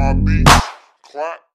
my beats. Clap.